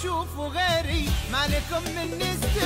تشوفوا غيري. مالكم مني زين